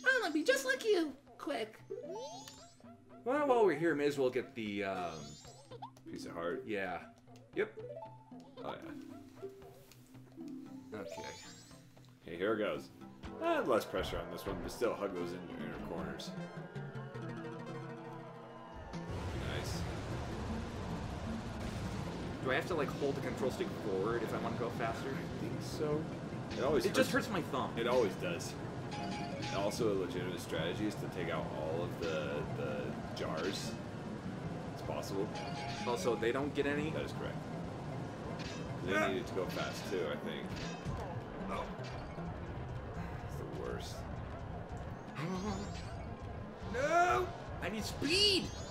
I'm gonna be just like you. Quick. Well, while we're here, may as well get the, um, Piece of heart. yeah. Yep. Oh yeah. Okay. Okay, here it goes. Eh, less pressure on this one, but still hug those inner corners. Do I have to, like, hold the control stick forward if I want to go faster? I think so. It always It just hurts my thumb. It always does. Also, a legitimate strategy is to take out all of the the jars. It's possible. Also, they don't get any. That is correct. They ah! needed to go fast too, I think. Oh. It's the worst. No! I need speed! Speed.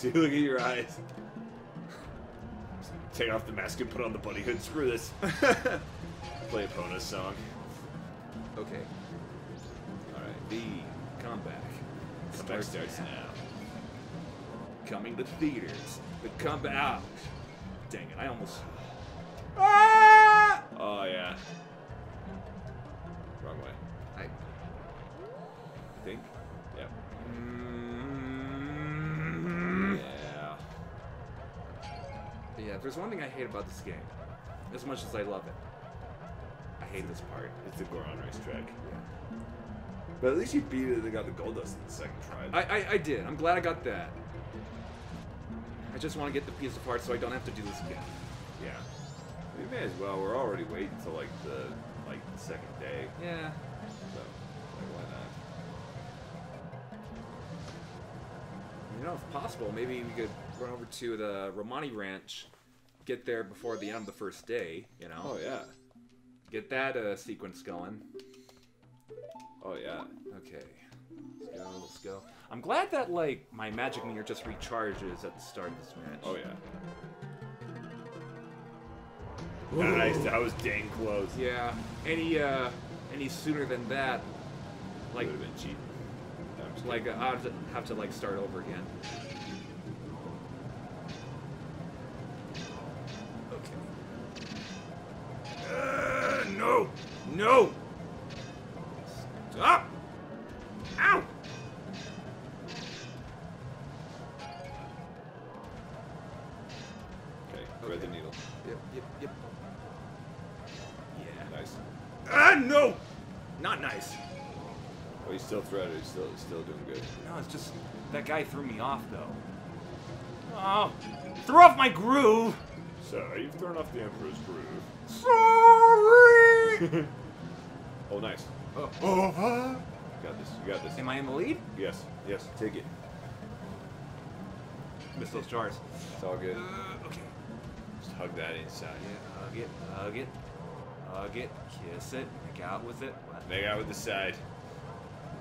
see, look at your eyes. Take off the mask and put on the bunny hood. Screw this. Play a bonus song. Okay, Alright. the comeback. Comeback starts starts now. Coming to theaters. The comeback. Dang it, I almost. Ah! Oh, yeah. If there's one thing I hate about this game, as much as I love it, I hate this part. It's the Goron racetrack. Yeah. But at least you beat it and got the gold dust in the second try. I, I, I did. I'm glad I got that. I just want to get the piece apart so I don't have to do this again. yeah. We may as well. We're already waiting until like the like the second day. Yeah. So like why not? You know, if possible, maybe we could run over to the Romani Ranch, get there before the end of the first day. You know, Oh yeah. get that uh, sequence going. Oh yeah. Okay, let's go. Let's go. I'm glad that like my magic meter just recharges at the start of this match. Oh yeah. Nice. That was dang close. Yeah. Any uh, any sooner than that, like would have been cheating. No, I'm just like uh, I have to, have to like start over again. Guy threw me off though. Oh, threw off my groove. So you've thrown off the Emperor's groove. Sorry. Oh, nice. oh, oh, You got this. You got this. Am I in the lead? Yes. Yes. Take it. Miss those jars. It's all good. Uh, okay. Just hug that inside. Yeah, hug it, hug it, hug it, kiss it, make out with it. What? Make out with the side.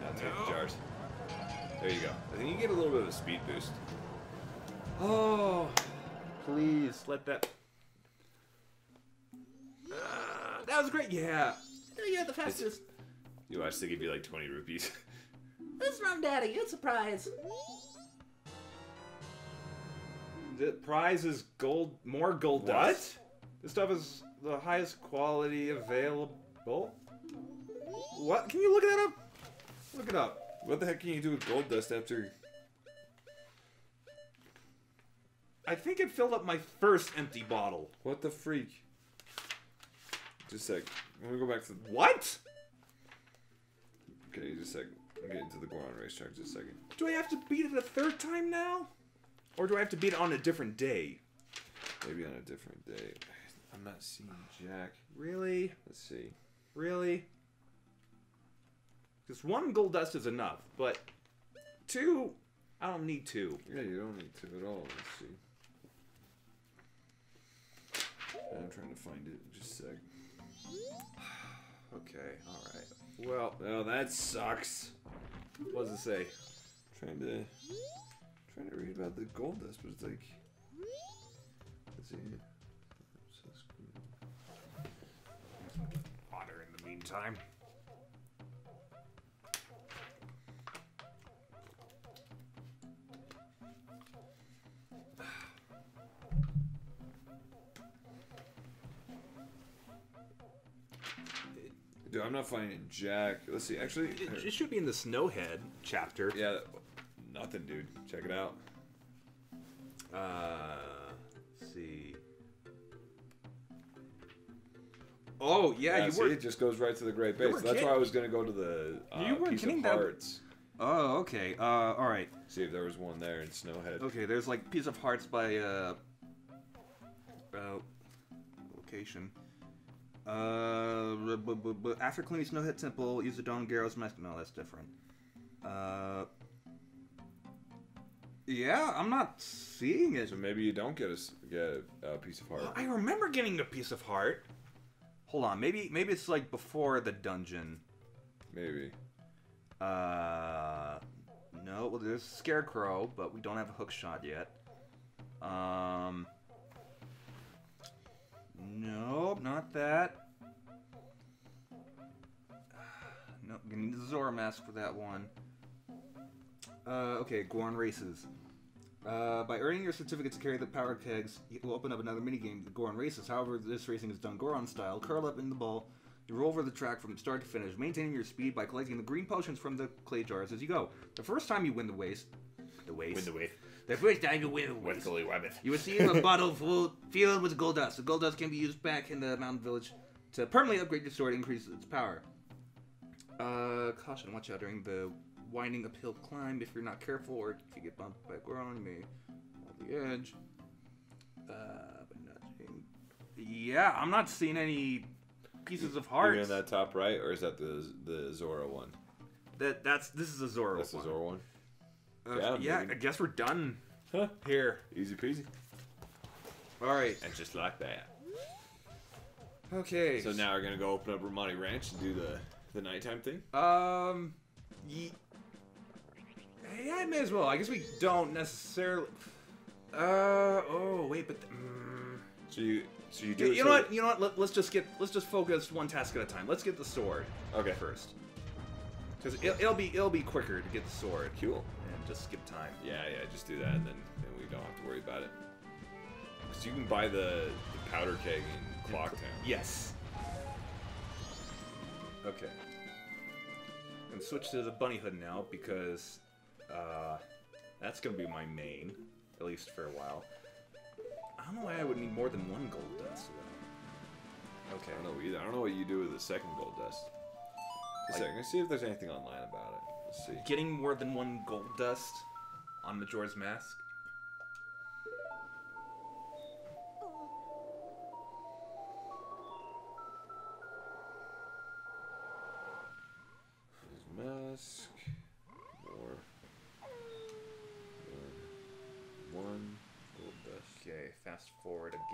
Now take No. the jars. There you go. I think you get a little bit of a speed boost. Oh, please let that. Uh, that was great. Yeah. No, you're the fastest. You watch, they give you like 20 rupees. This from Daddy. It's a surprise. the prize is gold, more gold What? dust. This stuff is the highest quality available. What? Can you look that up? Look it up. What the heck can you do with gold dust after? I think it filled up my first empty bottle. What the freak? Just a sec. I'm gonna go back to. What? Okay, just a sec. I'm getting to the Goron racetrack. Just a second. Do I have to beat it a third time now? Or do I have to beat it on a different day? Maybe on a different day. I'm not seeing Jack. Really? Let's see. Really? Because one gold dust is enough, but two, I don't need two. Yeah, you don't need two at all. Let's see. I'm trying to find it. Just a sec. Okay, alright. Well, Well, that sucks. what does it say? Trying to trying to read about the gold dust, but it's like let's see. Water in the meantime. Dude, I'm not finding Jack. Let's see. Actually, It, it should be in the Snowhead chapter. yeah, nothing, dude. Check it out. Uh, let's see. Oh yeah, Yeah, you see, were. it just goes right to the Great Base. were That's why I was gonna go to the uh, You weren't piece kidding, of that- hearts. Oh okay. Uh, all right. See if there was one there in Snowhead. Okay, there's like Piece of Hearts by uh, uh location. Uh, bu- bu- bu- bu- after cleaning Snowhead Temple, use the Don Gero's mask. No, that's different. Uh, yeah, I'm not seeing it. So maybe you don't get a get a piece of heart. I remember getting a piece of heart. Hold on, maybe maybe it's like before the dungeon. Maybe. Uh, no. Well, there's Scarecrow, but we don't have a hook shot yet. Um, mask for that one. Uh, okay, Goron races. Uh, by earning your certificate to carry the power kegs, you will open up another minigame, the Goron Races. However, this racing is done Goron style. Curl up in the ball. You roll over the track from start to finish, maintaining your speed by collecting the green potions from the clay jars as you go. The first time you win the waste, the waste, with. the first time you win the waste, Wiggly Wabbit. you receive a bottle full filled with gold dust. The gold dust can be used back in the mountain village to permanently upgrade your sword and increase its power. Uh, caution, watch out during the winding uphill climb. If you're not careful or if you get bumped by Goron, you may fall the edge. Uh, but nothing. Yeah, I'm not seeing any pieces of Even hearts. in that top right, or is that the the Zora one? That that's this is a Zora That's the one. Zora one. Uh, Yeah, yeah, maybe. I guess we're done Huh? here. Easy peasy. All right. And just like that. Okay. So now we're gonna go open up Romani Ranch and do the the nighttime thing. Um, ye- yeah, I may as well. I guess we don't necessarily. Uh oh, wait, but mm, So you so you do. you, it you know what? You know what? Let, let's just get let's just focus one task at a time. Let's get the sword Okay. first, because it, it'll be it'll be quicker to get the sword Cool. and just skip time. Yeah, yeah. Just do that, and then then we don't have to worry about it. Because you can buy the, the powder keg in Clock Town. Yes. Okay. And switch to the bunny hood now because uh, that's gonna be my main, at least for a while. I don't know why I would need more than one gold dust. Though. Okay. I don't know either. I don't know what you do with the second gold dust. A Like- second. Let's see if there's anything online about it. Let's see. Getting more than one gold dust on Majora's Mask.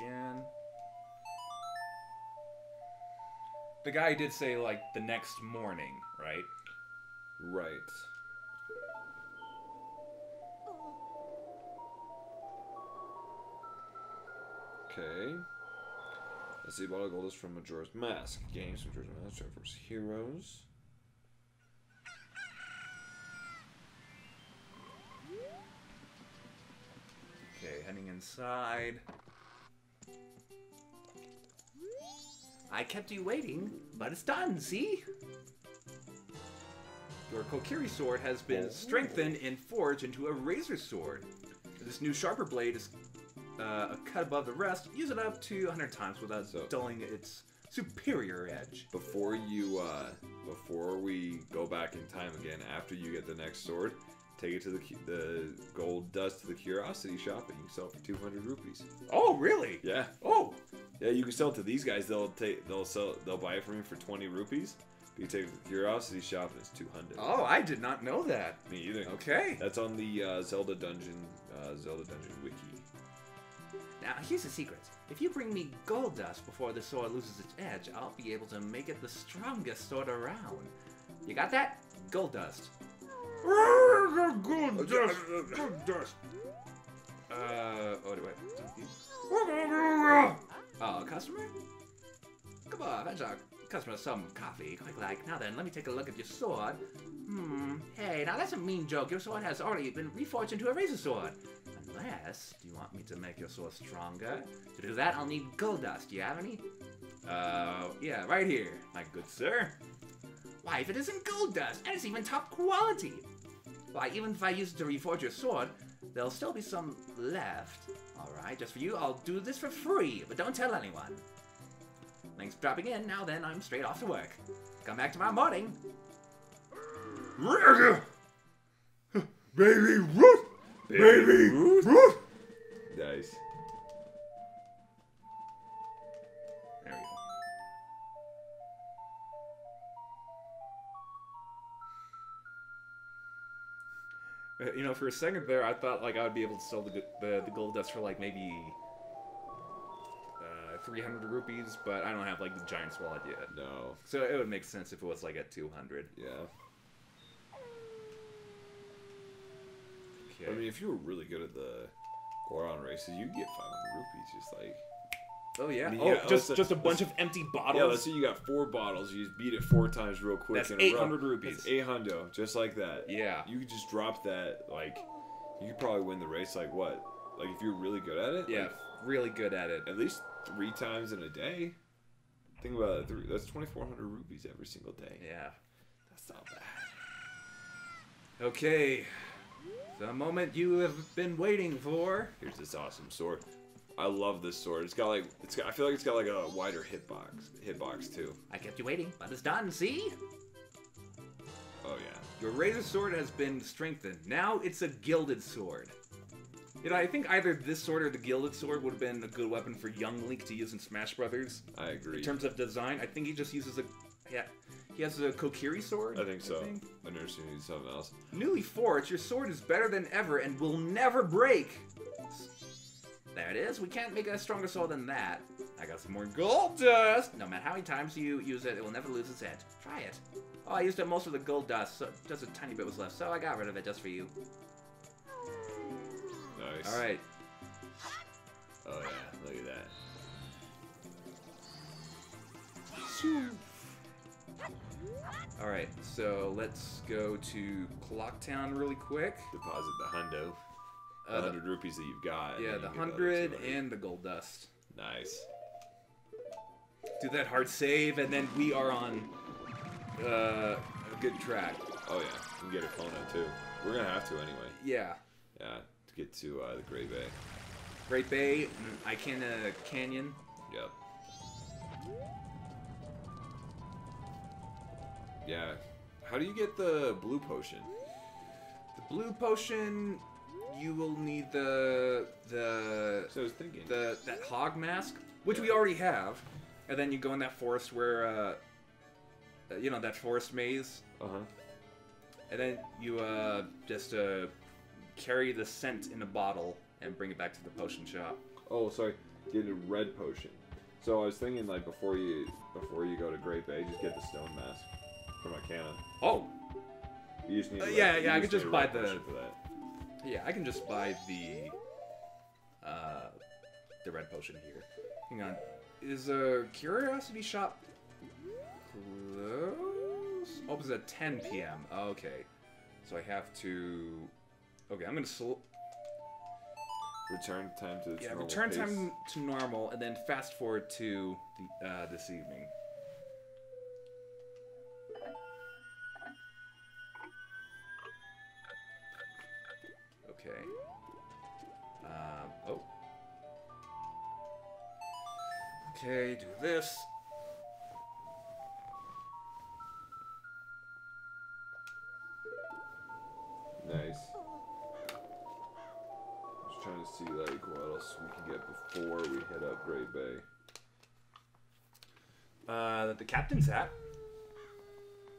Again. The guy did say like the next morning, right? Right. Okay. Let's see. Bottle of gold is from Majora's Mask. Games from Majora's Mask. Transformers Heroes. Okay, heading inside. I kept you waiting, but it's done, see? Your Kokiri sword has been strengthened and forged into a razor sword. This new sharper blade is uh, a cut above the rest. Use it up to 100 times without So- dulling its superior edge. Before you, uh, before we go back in time again, after you get the next sword, take it to the the gold dust to the curiosity shop, and you sell it for 200 rupees. Oh, really? Yeah, Oh, yeah, you can sell it to these guys. They'll take, they'll sell, they'll buy it from you for 20 rupees. But you take it to the curiosity shop, and it's 200. oh, I did not know that. Me either. Okay. That's on the uh, Zelda Dungeon, uh, Zelda Dungeon wiki. Now, here's the secret. If you bring me gold dust before the sword loses its edge, I'll be able to make it the strongest sword around. You got that? Gold dust. Gold dust. Good dust. Uh, oh, wait. Oh, customer? Come on, fetch our customer some coffee. Quick like. Now then, let me take a look at your sword. Hmm. Hey, now that's a mean joke. Your sword has already been reforged into a razor sword. Unless, do you want me to make your sword stronger? To do that, I'll need gold dust. Do you have any? Uh, yeah, right here, my good sir. Why, if it isn't gold dust, and it's even top quality. Why, even if I use it to reforge your sword, there'll still be some left. Alright, just for you, I'll do this for free, but don't tell anyone. Thanks for dropping in. Now then, I'm straight off to work. Come back tomorrow morning. Baby Ruth! Baby Ruth! Nice. You know, for a second there, I thought like I would be able to sell the the, the gold dust for like maybe uh, 300 rupees, but I don't have like the giant's wallet yet. No. So it would make sense if it was like at 200. Yeah. Okay. I mean, if you were really good at the Goron races, you could get 500 rupees. Just like oh yeah. Oh, just just a bunch of empty bottles. yeah, let's say you got four bottles. You just beat it four times real quick. That's a row. 800 rupees. That's 800, just like that. Yeah. You could just drop that. Like, you could probably win the race. Like what? Like if you're really good at it. yeah, like, really good at it. at least three times in a day. Think about it. Three, that's 2,400 rupees every single day. Yeah. That's not bad. Okay. The moment you have been waiting for. Here's this awesome sword. I love this sword. It's got like it's got. I feel like it's got like a wider hitbox. Hitbox too. I kept you waiting, but it's done, see? Oh yeah. Your razor sword has been strengthened. Now it's a gilded sword. You know, I think either this sword or the gilded sword would have been a good weapon for young Link to use in Smash Brothers. I agree. In terms of design, I think he just uses a yeah, he has a Kokiri sword. I think so. I never seen you something else. Newly forged, your sword is better than ever and will never break. There it is. We can't make a stronger sword than that. I got some more gold dust. No matter how many times you use it, it will never lose its edge. Try it. Oh, I used up most of the gold dust, so just a tiny bit was left, so I got rid of it just for you. Nice. All right. Oh yeah. Look at that. All right. So let's go to Clock Town really quick. Deposit the hundo. Uh, the- hundred rupees that you've got. yeah, the you get other hundred and the gold dust. Nice. Do that hard save, and then we are on uh, a good track. Oh yeah. You can get a Kona too. We're gonna have to anyway. Yeah. Yeah. To get to uh, the Great Bay. Great Bay, mm, Ikana Canyon. Yep. Yeah. How do you get the blue potion? The blue potion, you will need the the So I was thinking. the that hog mask, which we already have, and then you go in that forest where uh, uh, you know that forest maze, Uh huh. and then you uh just uh carry the scent in a bottle and bring it back to the potion shop. Oh, sorry. Get a red potion. So I was thinking like before you before you go to Great Bay, just get the stone mask from Ikana. Oh, You just need. Uh, red- yeah, yeah, I could just buy the- for that. Yeah, I can just buy the uh the red potion here. Hang on, is a curiosity shop close? Opens at 10 p.m. Okay, so I have to. Okay, I'm gonna sl- Return time to Yeah, return pace. time to normal, and then fast forward to the, uh, this evening. This. Nice. Just trying to see like what else we can get before we hit up Great Bay. Uh, the captain's hat.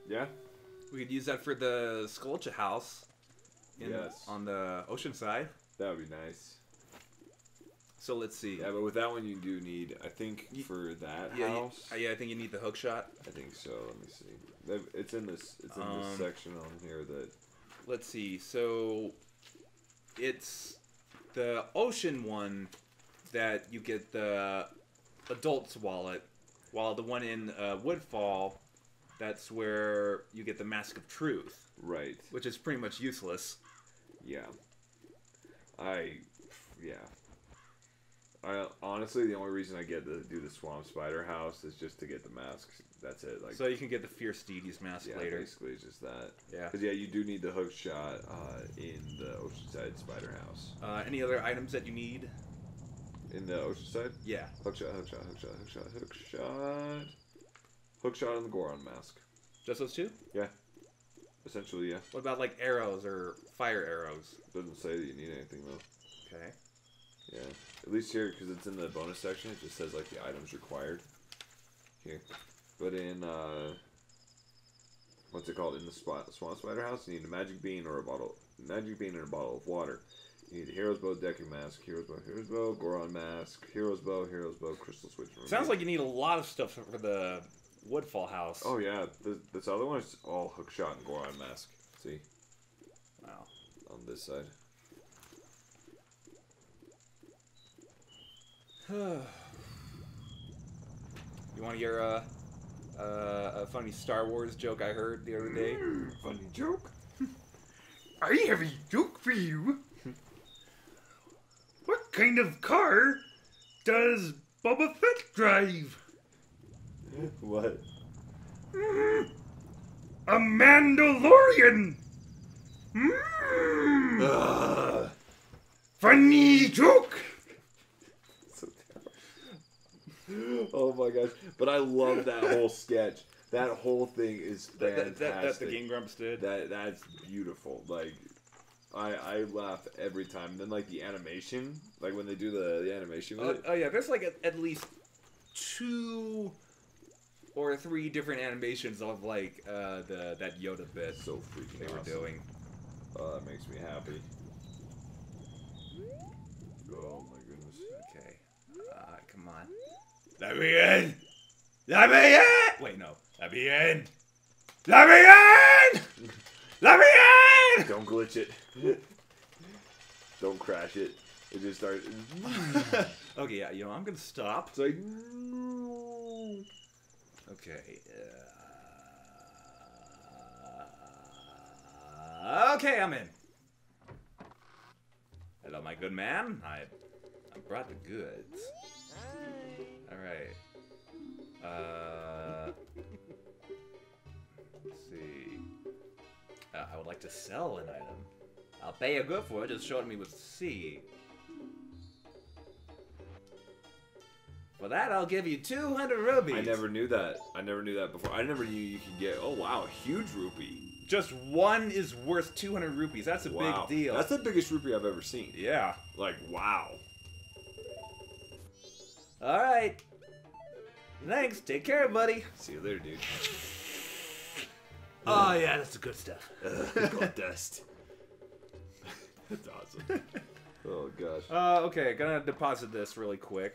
Yeah. We could use that for the Sculpture house. In, Yes. On the ocean side. That would be nice. So let's see. Yeah, but with that one you do need. I think Ye- for that Yeah, you- house. uh, yeah, I think you need the hook shot. I think so. Let me see. It's in this. It's in Um, this section on here that. Let's see. So it's the ocean one that you get the adult's wallet, while the one in uh, Woodfall, that's where you get the Mask of Truth, Right. which is pretty much useless. Yeah. I. Yeah. I honestly the only reason I get to do the swamp spider house is just to get the masks. That's it. Like. so you can get the Fierce Deities mask yeah, later. basically it's just that. Yeah. Because yeah, you do need the hook shot uh, in the Oceanside Spider House. Uh, any other items that you need? In the Oceanside, Yeah. hook shot, hook shot, hook shot, hook shot, hook shot, hook shot on the Goron mask. Just those two? Yeah, essentially, yeah. What about like arrows or fire arrows? Doesn't say that you need anything though. Okay. Yeah, at least here because it's in the bonus section. It just says like the items required. Here, but in uh, what's it called? In the spot Swamp Spider House, you need a magic bean or a bottle, magic bean and a bottle of water. You need a hero's bow, Deku mask, hero's bow, hero's bow, Goron mask, hero's bow, hero's bow, crystal switch. Sounds like you need a lot of stuff for the Woodfall house. Oh yeah, the, this other one is all hook shot and Goron mask. See Wow. on this side. you want to hear uh, uh, a funny Star Wars joke I heard the other day? Funny joke. I have a joke for you. What kind of car does Boba Fett drive? What? A Mandalorian. Mm. Funny joke. So terrible. oh my gosh! But I love that whole sketch. That whole thing is That, fantastic. that, that, that the Game Grumps did. That that's beautiful. Like, I I laugh every time. And then like the animation, like when they do the, the animation with Oh, it. oh yeah, there's like at, at least two or three different animations of like uh, the that Yoda bit So freaking they were doing. Oh, that makes me happy. Oh my goodness. Okay, uh, come on. Let me in. Let me in. Wait, no. Let me in. Let me in. Let me in. Don't glitch it. Don't crash it. It just starts. okay, yeah, you know I'm gonna stop. It's like. Okay. Uh, okay, I'm in. Hello, my good man. I, I brought the goods. All right. Uh, let's see. Uh, I would like to sell an item. I'll pay you good for it. Just show it me with C. For that, I'll give you 200 rubies. I never knew that. I never knew that before. I never knew you could get. Oh wow, a huge rupee. Just one is worth 200 rupees. That's a Wow, big deal. That's the biggest rupee I've ever seen. yeah. Like wow. All right. Thanks. Take care, buddy. See you later, dude. Oh yeah, that's the good stuff. Gold dust. That's awesome. Oh gosh. Uh, okay, gonna deposit this really quick.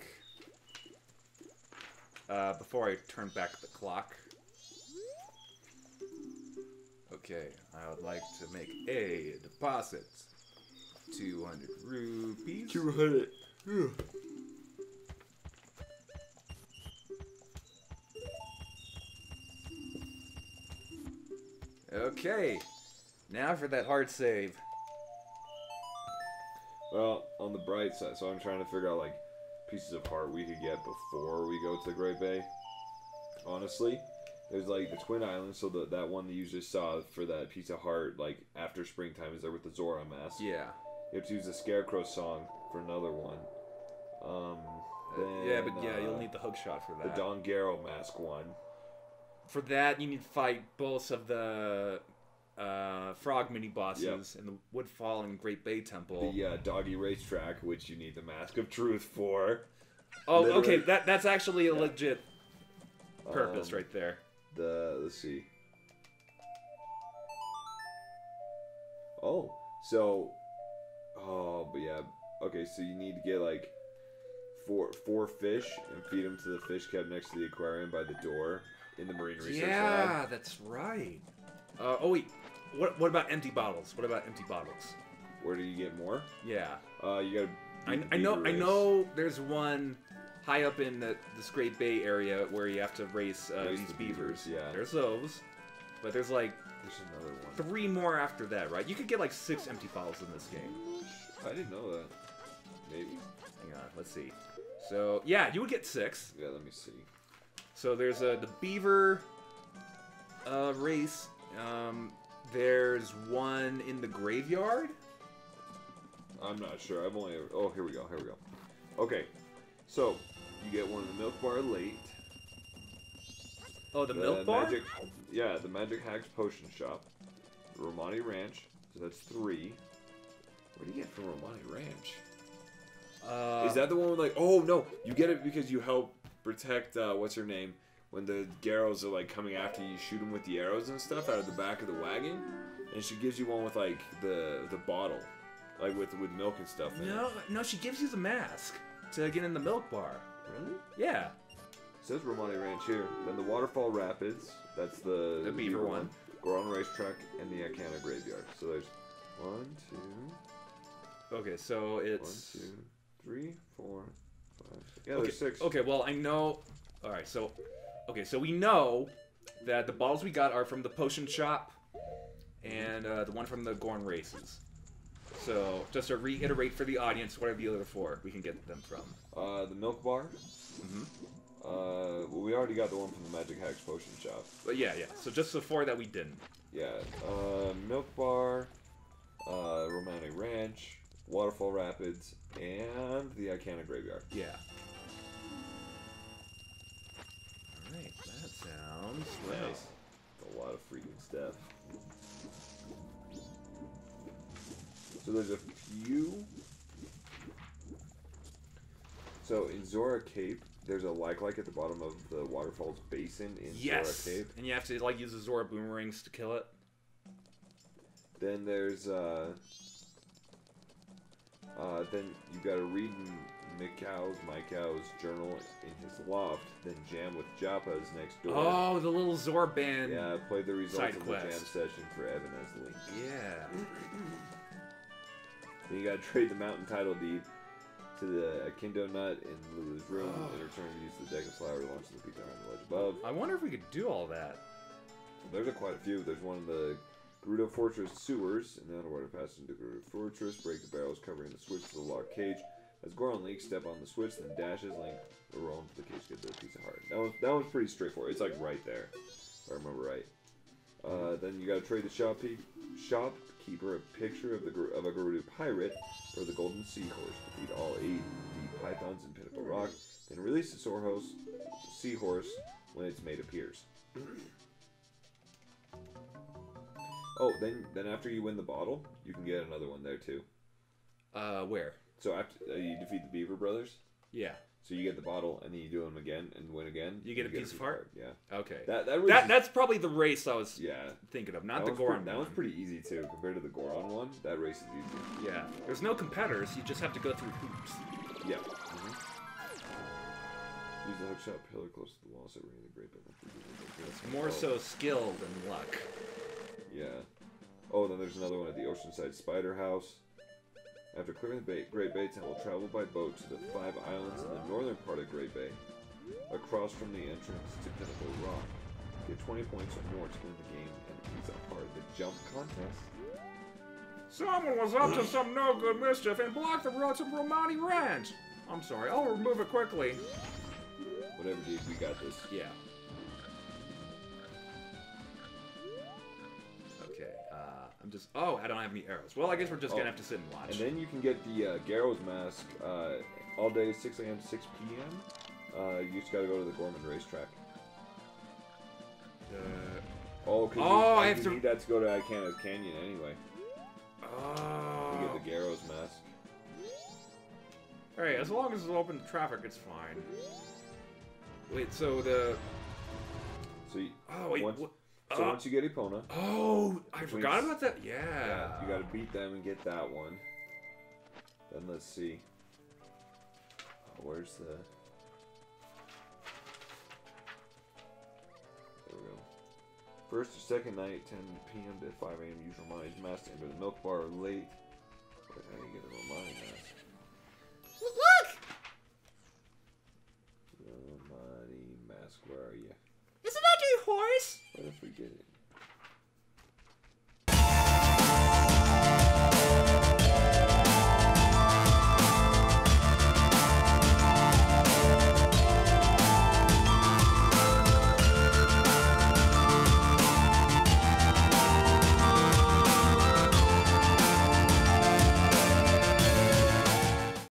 Uh, before I turn back the clock. Okay, I would like to make a deposit. 200 rupees. You hit Okay, now for that hard save. Well, on the bright side, so I'm trying to figure out like pieces of heart we could get before we go to the Great Bay. Honestly, there's like the Twin Islands, so the, that one that you just saw for that piece of heart, like after springtime, is there with the Zora mask. Yeah. You have to use the Scarecrow song for another one. Um, then, yeah, but yeah, you'll uh, need the hook shot for that. the. Don Gero mask one. For that, you need to fight both of the uh, frog mini bosses in the Woodfall and Great Bay Temple. The uh, Doggy Racetrack, which you need the Mask of Truth for. oh, literally- okay, that that's actually a legit purpose Um, right there. The let's see. Oh, so, oh, but yeah, okay. So you need to get like four four fish and feed them to the fish kept next to the aquarium by the door in the marine research lab. Yeah, that's right. Uh, oh wait, what what about empty bottles? What about empty bottles? Where do you get more? Yeah, Uh, you gotta. I, I know beaver I know. There's one high up in the this Great Bay area where you have to race, uh, Race these the beavers. beavers, yeah. there's those, but there's like There's another one. three more after that, right? You could get like six empty bottles in this game. I didn't know that. Maybe. Hang on, let's see. So yeah, you would get six. Yeah, let me see. So there's uh, the beaver uh, race. Um, there's one in the graveyard. I'm not sure. I've only. Ever, oh, here we go. Here we go. Okay, so you get one in the milk bar late. Oh, the, milk bar. Magic, yeah, the Magic Hags Potion Shop. The Romani Ranch. So that's three. What do you get from Romani Ranch? Uh, Is that the one with like? Oh no, you get it because you help protect. Uh, what's her name? When the Garrows are like coming after you, you shoot them with the arrows and stuff out of the back of the wagon, and she gives you one with like the the bottle, like with with milk and stuff. In No, It. no, she gives you the mask to get in the milk bar. Really? Yeah. says Romani Ranch here. Then the Waterfall Rapids. That's the, The beaver one. Goron Racetrack and the Ikana Graveyard. So there's one, two, Okay, so it's two, three, four, five. Six. Yeah, okay. there's six. Okay, well I know. All right, so okay, so we know that the bottles we got are from the potion shop and uh, the one from the Goron races. So just to reiterate for the audience, what are the other four we can get them from? Uh, the Milk Bar. Mhm. Uh, well, we already got the one from the Magic Hags Potion Shop. But yeah, yeah. So just the four that we didn't. Yeah. Uh, Milk Bar, uh, Romani Ranch, Waterfall Rapids, and the Ikana Graveyard. Yeah. Alright, that sounds. Nice. A lot of freaking stuff. So there's a few. So in Zora Cape, there's a like like at the bottom of the waterfall's basin in Yes! Zora Cape. And you have to like use the Zora boomerangs to kill it. Then there's uh, uh, then you gotta read Mikau's Mikau's journal in his loft. Then jam with Japas next door. Oh, the little Zorban. Yeah, play the results of the jam session for Evan Esley. Yeah. Then you gotta trade the mountain title deed to the Akindo Nut in Lulu's room in return to use the deck of flower to launch the pizza on the ledge above. I wonder if we could do all that. There's a quite a few. There's one in the Gerudo Fortress sewers in the underwater passage into Gerudo Fortress. Break the barrels covering the switch to the locked cage. As Goron leaks, step on the switch, then dashes Link into the cage to get the piece of heart. That was that was pretty straightforward. It's like right there, if I remember right. Uh, then you gotta trade the shopkeep, shopkeeper a picture of the of a Gerudo pirate for the golden seahorse. Defeat all eight the pythons in Pinnacle Rock. Then release the seahorse, seahorse when its mate appears. Oh, then then after you win the bottle, you can get another one there too. Uh, where? So after uh, you defeat the Beaver Brothers, Yeah. so you get the bottle, and then you do them again and win again. You get a piece of heart? Yeah. Okay. That that, That that's probably the race I was yeah. thinking of, That not the one's Goron that one. one's pretty easy too compared to the Goron one. That race is easy. Yeah. There's no competitors. You just have to go through hoops. Yeah. Mm-hmm. Use the hook shot pillar close to the wall, so ring the great bit. It's more so skill than luck. Yeah. Oh, then there's another one at the Oceanside Spider House. After clearing the Bay, Great Bay Town will travel by boat to the five islands in the northern part of Great Bay, across from the entrance to Pinnacle Rock. Get 20 points or more to win the game and a piece of. The jump contest. Someone was up to some no good mischief and blocked the road to Romani Ranch. I'm sorry, I'll remove it quickly. Whatever, dude. We got this. Yeah. I'm just. Oh, I don't have any arrows. Well, I guess we're just Oh. gonna have to sit and watch. And then you can get the uh, Garo's mask uh, all day, 6 a.m. to 6 p.m. Uh, you just gotta go to the Gorman racetrack. Uh, Oh, cause Oh, you, I have to- need that to go to Ikana's Canyon anyway. oh. You get the Garo's mask. Alright, as long as it's open to traffic, it's fine. Wait. So the. So, you, Oh wait. once, what- so uh, once you get Epona, Oh, I forgot about that. Yeah. yeah, you gotta beat them and get that one. Then let's see. Oh, where's the? There we go. First or second night, 10 p.m. to 5 a.m. Use Romani's mask to enter the milk bar late. Wait, how do you get a Romani mask? Look! Romani mask, where are you? Isn't that your horse? What if we get it?